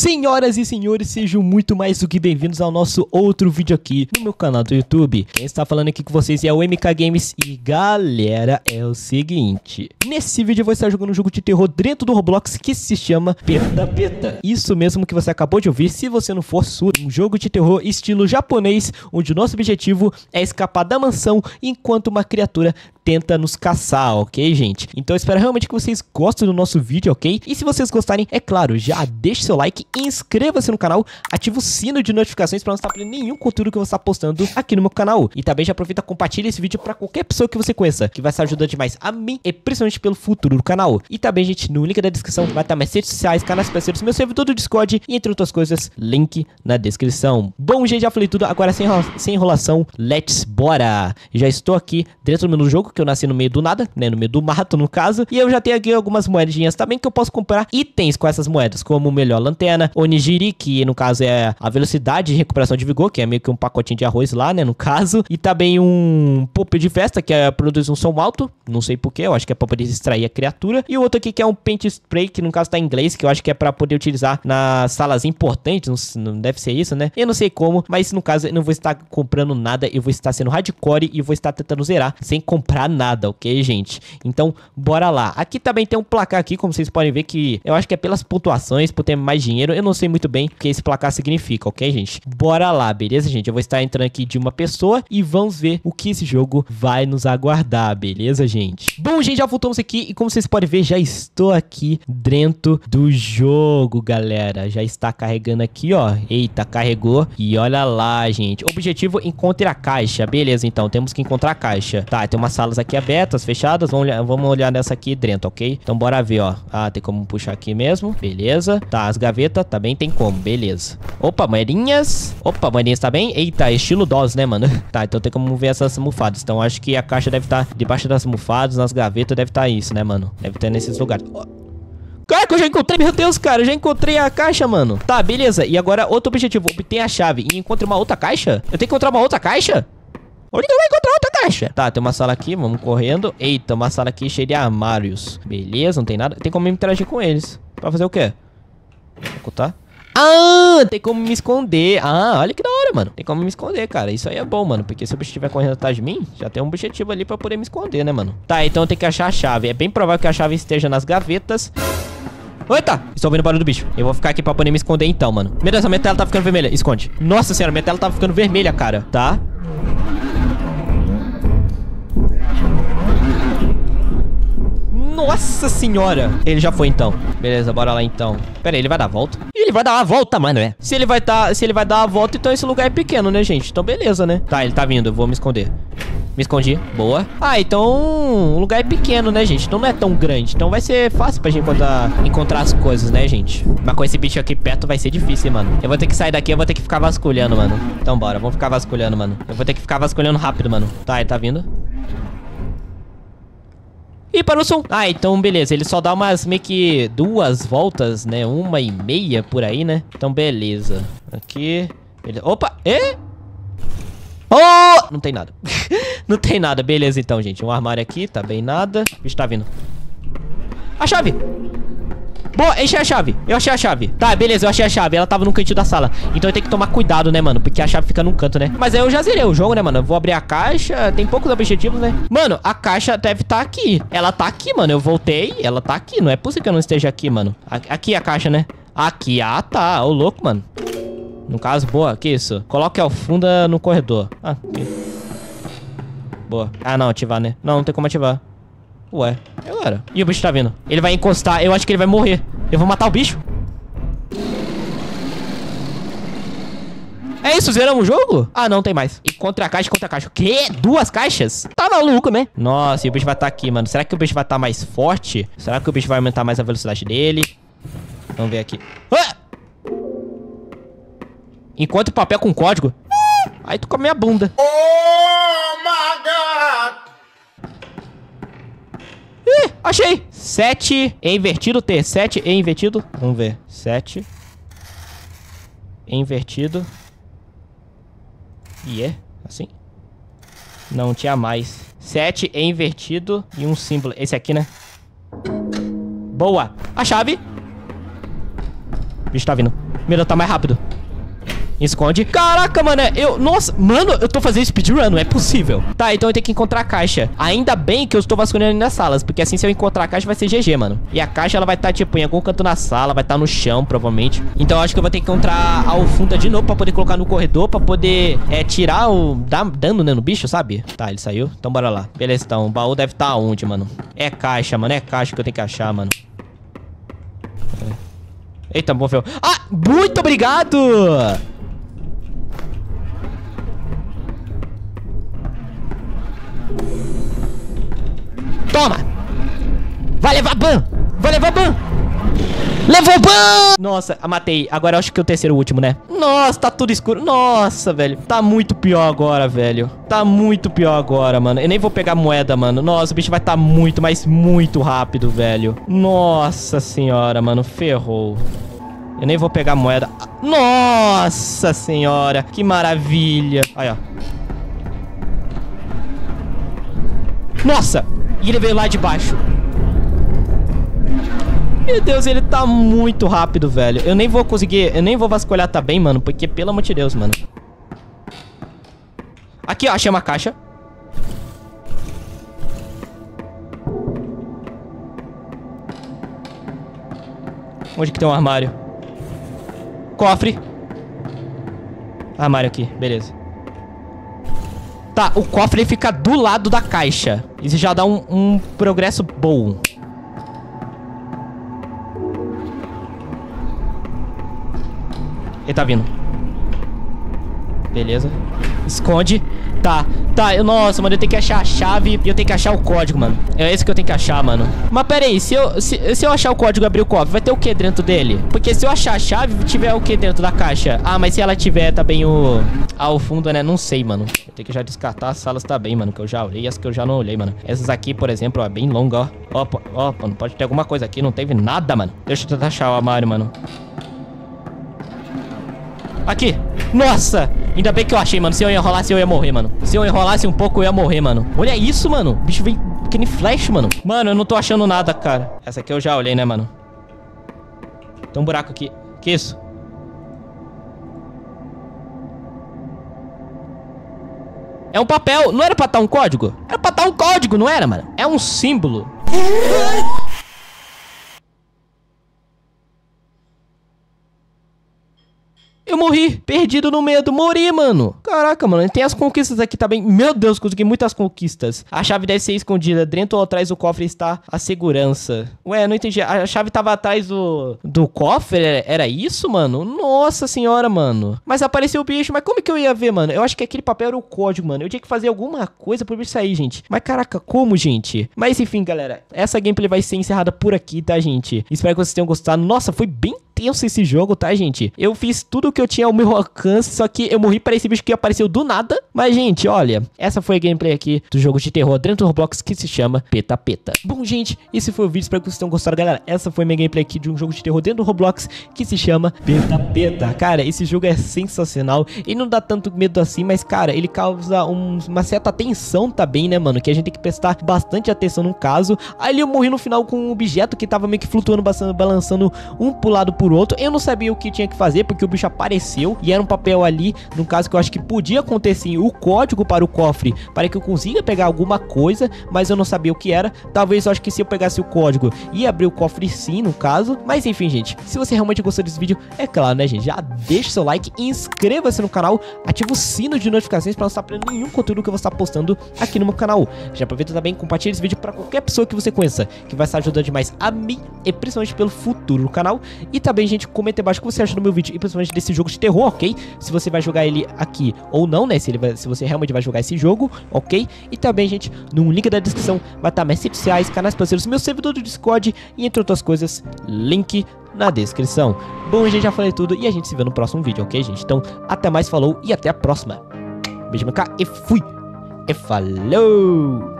Senhoras e senhores, sejam muito mais do que bem-vindos ao nosso outro vídeo aqui no meu canal do YouTube. Quem está falando aqui com vocês é o MK Games e galera, é o seguinte. Nesse vídeo eu vou estar jogando um jogo de terror dentro do Roblox que se chama Peta Peta. Isso mesmo que você acabou de ouvir, se você não for surdo, um jogo de terror estilo japonês, onde o nosso objetivo é escapar da mansão enquanto uma criatura tenta nos caçar, ok, gente? Então eu espero realmente que vocês gostem do nosso vídeo, ok? E se vocês gostarem, é claro, já deixe seu like, inscreva-se no canal, ative o sino de notificações para não estar perdendo nenhum conteúdo que eu vou estar postando aqui no meu canal. E também já aproveita e compartilha esse vídeo para qualquer pessoa que você conheça, que vai estar ajudando demais a mim e principalmente pelo futuro do canal. E também, gente, no link da descrição vai estar minhas redes sociais, canais parceiros, meu servidor do Discord e entre outras coisas, link na descrição. Bom, gente, já falei tudo, agora sem, sem enrolação, let's bora! Já estou aqui dentro do meu jogo, que eu nasci no meio do nada, né, no meio do mato no caso, e eu já tenho aqui algumas moedinhas também que eu posso comprar itens com essas moedas, como melhor lanterna, onigiri, que no caso é a velocidade de recuperação de vigor, que é meio que um pacotinho de arroz lá, né, no caso, e também um pop de festa, que é, produz um som alto, não sei porquê, eu acho que é pra poder distrair a criatura, e o outro aqui que é um paint spray, que no caso tá em inglês, que eu acho que é pra poder utilizar nas salas importantes, não, não deve ser isso, né, eu não sei como, mas no caso eu não vou estar comprando nada, eu vou estar sendo hardcore e vou estar tentando zerar sem comprar nada, ok, gente? Então, bora lá. Aqui também tem um placar aqui, como vocês podem ver, que eu acho que é pelas pontuações, por ter mais dinheiro. Eu não sei muito bem o que esse placar significa, ok, gente? Bora lá, beleza, gente? Eu vou estar entrando aqui de uma pessoa e vamos ver o que esse jogo vai nos aguardar, beleza, gente? Bom, gente, já voltamos aqui e como vocês podem ver, já estou aqui dentro do jogo, galera. Já está carregando aqui, ó. Eita, carregou. E olha lá, gente. Objetivo, encontre a caixa. Beleza, então, temos que encontrar a caixa. Tá, tem umas salas aqui abertas, fechadas. Vamos olhar, vamos olhar nessa aqui dentro, ok? Então bora ver, ó. Ah, tem como puxar aqui mesmo. Beleza. Tá, as gavetas também tem como. Beleza. Opa, moedinhas. Opa, moedinhas tá bem? Eita, estilo DOS, né, mano? tá, então tem como ver essas mufadas. Então acho que a caixa deve estar tá debaixo das mufadas, nas gavetas deve estar tá isso, né, mano? Deve estar nesses lugares. Caraca, eu já encontrei, meu Deus, cara, eu já encontrei a caixa, mano. Tá, beleza. E agora, outro objetivo, obter a chave e encontre uma outra caixa? Eu tenho que encontrar uma outra caixa? Onde eu vou encontrar outra caixa? Tá, tem uma sala aqui, vamos correndo. Eita, uma sala aqui cheia de armários. Beleza, não tem nada. Tem como interagir com eles. Pra fazer o quê? Ocultar? Ah, tem como me esconder. Ah, olha que da hora, mano. Tem como me esconder, cara. Isso aí é bom, mano. Porque se o bicho estiver correndo atrás de mim, já tem um objetivo ali pra poder me esconder, né, mano? Tá, então tem que achar a chave. É bem provável que a chave esteja nas gavetas. Eita! Estou ouvindo o barulho do bicho. Eu vou ficar aqui pra poder me esconder então, mano. Meu Deus, a minha tela tá ficando vermelha. Esconde. Nossa senhora, minha tela tá ficando vermelha, cara. Tá? Nossa senhora! Ele já foi então. Beleza, bora lá então. Pera aí, ele vai dar a volta? Ele vai dar uma volta, mano, é. Se ele vai tá, se ele vai dar a volta, então esse lugar é pequeno, né, gente? Então beleza, né? Tá, ele tá vindo, eu vou me esconder. Me escondi, boa. Ah, então o lugar é pequeno, né, gente? Então não é tão grande. Então vai ser fácil pra gente encontrar, encontrar as coisas, né, gente? Mas com esse bicho aqui perto vai ser difícil, mano. Eu vou ter que sair daqui, eu vou ter que ficar vasculhando, mano. Então bora, vamos ficar vasculhando, mano. Eu vou ter que ficar vasculhando rápido, mano. Tá, ele tá vindo. E o som. Ah, então beleza. Ele só dá umas meio que duas voltas, né? Uma e meia por aí, né? Então beleza. Aqui. Beleza. Opa! E? Oh! Não tem nada. Não tem nada. Beleza então, gente. Um armário aqui. Tá bem nada. O bicho tá vindo. A chave! Boa, achei a chave. Eu achei a chave. Tá, beleza, eu achei a chave. Ela tava no cantinho da sala. Então eu tenho que tomar cuidado, né, mano? Porque a chave fica num canto, né? Mas aí eu já zerei o jogo, né, mano? Eu vou abrir a caixa. Tem poucos objetivos, né? Mano, a caixa deve estar tá aqui. Ela tá aqui, mano. Eu voltei. Ela tá aqui. Não é possível que eu não esteja aqui, mano. Aqui a caixa, né? Aqui. Ah, tá. Ô, louco, mano. No caso, boa. Que isso? Coloque alfunda no corredor. Ah, aqui. Boa. Ah, não. Ativar, né? Não, não tem como ativar. Ué, e agora? E o bicho tá vindo. Ele vai encostar. Eu acho que ele vai morrer. Eu vou matar o bicho. É isso, zeramos o jogo? Ah, não, tem mais. E contra a caixa, contra a caixa. O quê? Duas caixas? Tá maluco, né? Nossa, e o bicho vai estar tá aqui, mano. Será que o bicho vai estar tá mais forte? Será que o bicho vai aumentar mais a velocidade dele? Vamos ver aqui. Ah! Encontre papel com código. Aí tu come a bunda. Oh my god! Achei. 7 invertido T. 7 invertido. Vamos ver. 7 invertido. E é assim? Não tinha mais. 7 invertido e um símbolo. Esse aqui, né? Boa. A chave. O bicho tá vindo. Meu, tá mais rápido. Esconde. Caraca, mano, é, eu... Nossa, mano, eu tô fazendo speedrun, não é possível. Tá, então eu tenho que encontrar a caixa. Ainda bem que eu estou vasculhando nas salas, porque assim se eu encontrar a caixa vai ser GG, mano. E a caixa, ela vai estar, tá, tipo, em algum canto na sala, vai estar tá no chão, provavelmente. Então eu acho que eu vou ter que encontrar a Alfunda de novo pra poder colocar no corredor, pra poder, é, tirar o... dar dano, né, no bicho, sabe? Tá, ele saiu. Então bora lá. Beleza, então. O baú deve estar tá onde, mano? É caixa, mano. É caixa que eu tenho que achar, mano. Eita, morreu. Ah, muito obrigado! Toma! Vai levar ban! Vai levar ban! Levou ban! Nossa, matei. Agora acho que é o terceiro último, né? Nossa, tá tudo escuro. Nossa, velho. Tá muito pior agora, velho. Tá muito pior agora, mano. Eu nem vou pegar moeda, mano. Nossa, o bicho vai tá muito, mas muito rápido, velho. Nossa senhora, mano. Ferrou. Eu nem vou pegar moeda. Nossa senhora. Que maravilha. Aí, ó. Nossa! E ele veio lá de baixo. Meu Deus, ele tá muito rápido, velho. Eu nem vou conseguir... Eu nem vou vasculhar tá mano. Porque, pelo amor de Deus, mano. Aqui, ó. Achei uma caixa. Onde que tem um armário? Cofre. Armário aqui. Beleza. Tá, o cofre fica do lado da caixa. Isso já dá um, um progresso bom. Ele tá vindo. Beleza. Esconde. Tá, tá, eu, nossa, mano, eu tenho que achar a chave e eu tenho que achar o código, mano. É esse que eu tenho que achar, mano. Mas pera aí, se eu, se, se eu achar o código e abrir o cofre, vai ter o que dentro dele? Porque se eu achar a chave, tiver o que dentro da caixa? Ah, mas se ela tiver também o... Ah, o fundo, né? Não sei, mano. Eu tenho que já descartar as salas também, mano, que eu já olhei as que eu já não olhei, mano. Essas aqui, por exemplo, ó, é bem longa, ó. Ó, ó, mano, pode ter alguma coisa aqui, não teve nada, mano. Deixa eu tentar achar o armário, mano. Aqui. Nossa. Ainda bem que eu achei, mano. Se eu enrolasse, eu ia morrer, mano. Se eu enrolasse um pouco, eu ia morrer, mano. Olha isso, mano. O bicho vem que nem flash, mano. Mano, eu não tô achando nada, cara. Essa aqui eu já olhei, né, mano? Tem um buraco aqui. Que isso? É um papel. Não era pra estar um código? Era pra estar um código, não era, mano? É um símbolo. Eu morri, perdido no medo, morri, mano. Caraca, mano, tem as conquistas aqui também. Meu Deus, consegui muitas conquistas. A chave deve ser escondida. Dentro ou atrás do cofre está a segurança. Ué, não entendi. A chave tava atrás do, do cofre? Era isso, mano? Nossa senhora, mano. Mas apareceu o bicho. Mas como que eu ia ver, mano? Eu acho que aquele papel era o código, mano. Eu tinha que fazer alguma coisa pro bicho sair, gente. Mas caraca, como, gente? Mas enfim, galera. Essa gameplay vai ser encerrada por aqui, tá, gente? Espero que vocês tenham gostado. Nossa, foi bem tenso esse jogo, tá, gente? Eu fiz tudo o que eu tinha ao meu alcance, só que eu morri para esse bicho que apareceu do nada. Mas, gente, olha, essa foi a gameplay aqui do jogo de terror dentro do Roblox que se chama Peta Peta. Bom, gente, esse foi o vídeo, espero que vocês tenham gostado, galera. Essa foi minha gameplay aqui de um jogo de terror dentro do Roblox que se chama Peta Peta. Cara, esse jogo é sensacional e não dá tanto medo assim, mas, cara, ele causa um, uma certa tensão também, né, mano? Que a gente tem que prestar bastante atenção no caso. Aí eu morri no final com um objeto que tava meio que flutuando, balançando um pro lado por outro. Eu não sabia o que tinha que fazer, porque o bicho apareceu e era um papel ali, no caso que eu acho que podia acontecer o código para o cofre, para que eu consiga pegar alguma coisa, mas eu não sabia o que era. Talvez eu acho que se eu pegasse o código ia abrir o cofre sim, no caso. Mas enfim, gente, se você realmente gostou desse vídeo, é claro, né, gente? Já deixa seu like, inscreva-se no canal, ativa o sino de notificações para não estar perdendo nenhum conteúdo que eu vou estar postando aqui no meu canal. Já aproveita também, compartilha esse vídeo para qualquer pessoa que você conheça, que vai estar ajudando demais a mim e principalmente pelo futuro do canal. E também, gente, comenta embaixo o que você acha do meu vídeo e principalmente desse jogo de terror, ok? Se você vai jogar ele aqui ou não, né? Se, ele vai, se você realmente vai jogar esse jogo, ok? E também, gente, no link da descrição vai estar minhas redes sociais, canais parceiros, meu servidor do Discord e entre outras coisas, link na descrição. Bom, gente, já falei tudo e a gente se vê no próximo vídeo, ok, gente? Então, até mais, falou e até a próxima. Beijo, meu cá e fui! E falou!